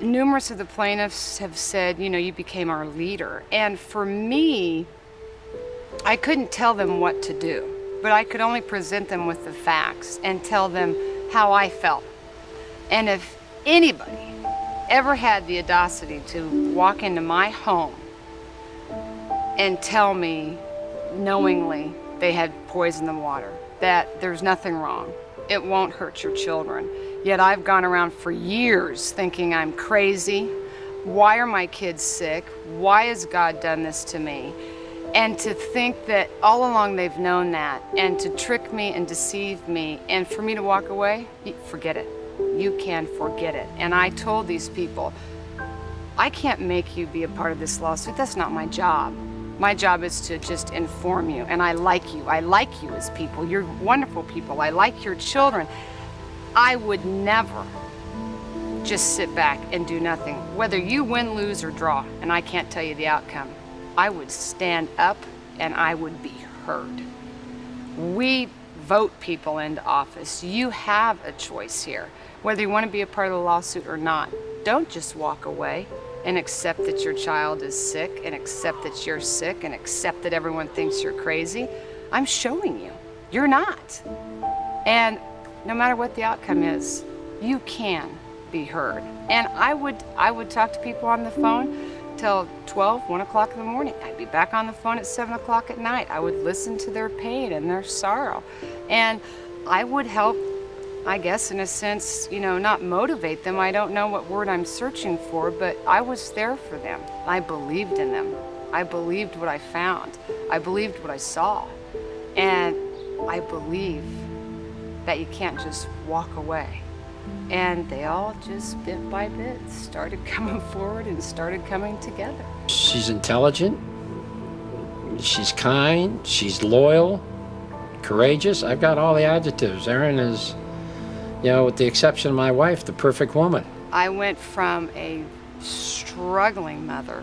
numerous of the plaintiffs have said, you know, you became our leader. And for me, I couldn't tell them what to do, but I could only present them with the facts and tell them how I felt. And if anybody ever had the audacity to walk into my home and tell me knowingly they had poisoned the water, that there's nothing wrong, it won't hurt your children. Yet I've gone around for years thinking I'm crazy. Why are my kids sick? Why has God done this to me? And to think that all along they've known that, and to trick me and deceive me, and for me to walk away, forget it. You can forget it. And I told these people, I can't make you be a part of this lawsuit. That's not my job. My job is to just inform you, and I like you. I like you as people. You're wonderful people. I like your children. I would never just sit back and do nothing. Whether you win, lose, or draw, and I can't tell you the outcome, I would stand up and I would be heard. We vote people into office. You have a choice here, whether you want to be a part of the lawsuit or not. Don't just walk away and accept that your child is sick and accept that you're sick and accept that everyone thinks you're crazy. I'm showing you, you're not. And no matter what the outcome is, you can be heard. And I would, I would talk to people on the phone till 12, 1 o'clock in the morning. I'd be back on the phone at 7 o'clock at night. I would listen to their pain and their sorrow. And I would help I guess in a sense, you know, not motivate them. I don't know what word I'm searching for, but I was there for them. I believed in them. I believed what I found. I believed what I saw. And I believe that you can't just walk away. And they all just bit by bit started coming forward and started coming together. She's intelligent. She's kind. She's loyal. Courageous. I've got all the adjectives. Erin is you know, with the exception of my wife, the perfect woman. I went from a struggling mother,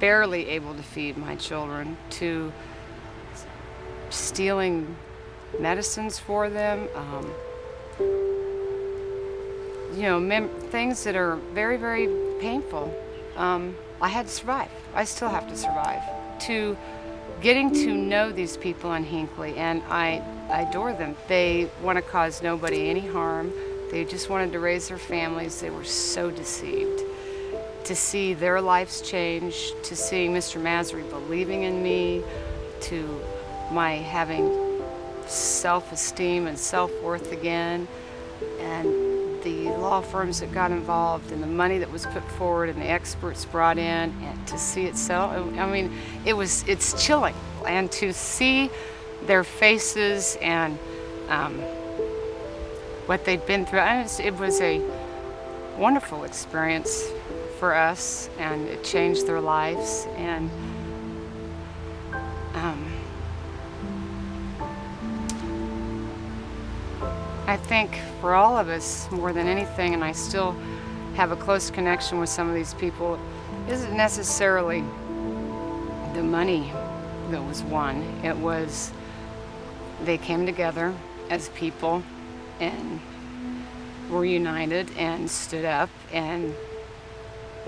barely able to feed my children, to stealing medicines for them. Um, you know, things that are very, very painful. Um, I had to survive. I still have to survive. To getting to know these people in Hinckley, and I, I adore them. They want to cause nobody any harm. They just wanted to raise their families. They were so deceived. To see their lives change, to see Mr. Masry believing in me, to my having self-esteem and self-worth again, and the law firms that got involved and the money that was put forward and the experts brought in and to see it sell, I mean, it was, it's chilling. And to see their faces and um, what they'd been through, it was a wonderful experience for us and it changed their lives. And I think for all of us, more than anything, and I still have a close connection with some of these people, isn't necessarily the money that was won. It was they came together as people and were united and stood up and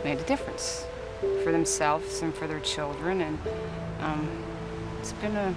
made a difference for themselves and for their children. And um, it's been a